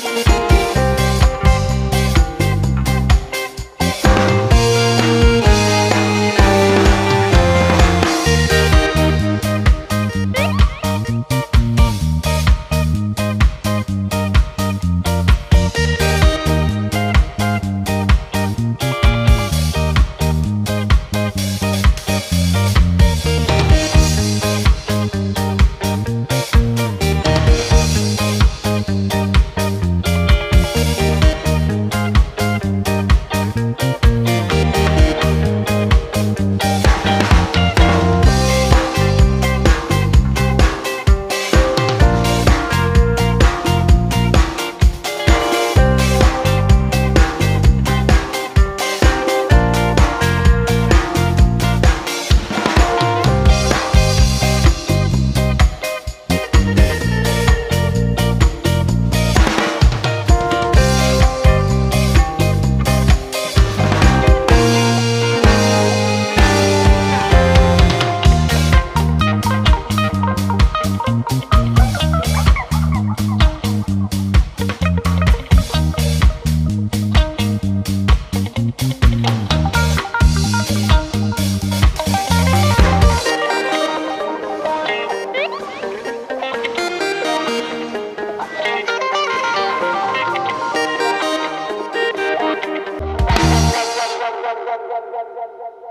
Thank one, one,